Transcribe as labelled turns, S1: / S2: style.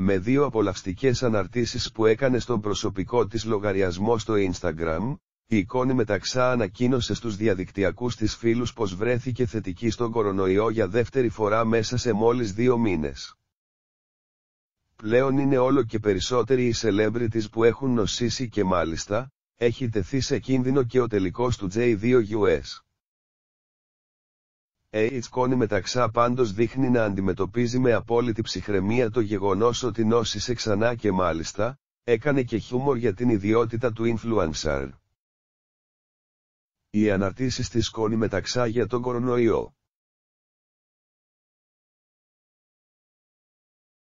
S1: με δύο απολαυστικές αναρτήσεις που έκανε στον προσωπικό της λογαριασμό στο Instagram, η εικόνη μεταξά ανακοίνωσε στους διαδικτυακούς της φίλους πως βρέθηκε θετική στον κορονοϊό για δεύτερη φορά μέσα σε μόλις δύο μήνες. Πλέον είναι όλο και περισσότεροι οι celebrities που έχουν νοσήσει και μάλιστα, έχει τεθεί σε κίνδυνο και ο τελικός του J2US. H. Κόνη μεταξά πάντως δείχνει να αντιμετωπίζει με απόλυτη ψυχραιμία το γεγονός ότι νόσησε ξανά και μάλιστα, έκανε και χιούμορ για την ιδιότητα του influencer. Οι αναρτήσεις της Κόνη μεταξά για τον κορονοϊό.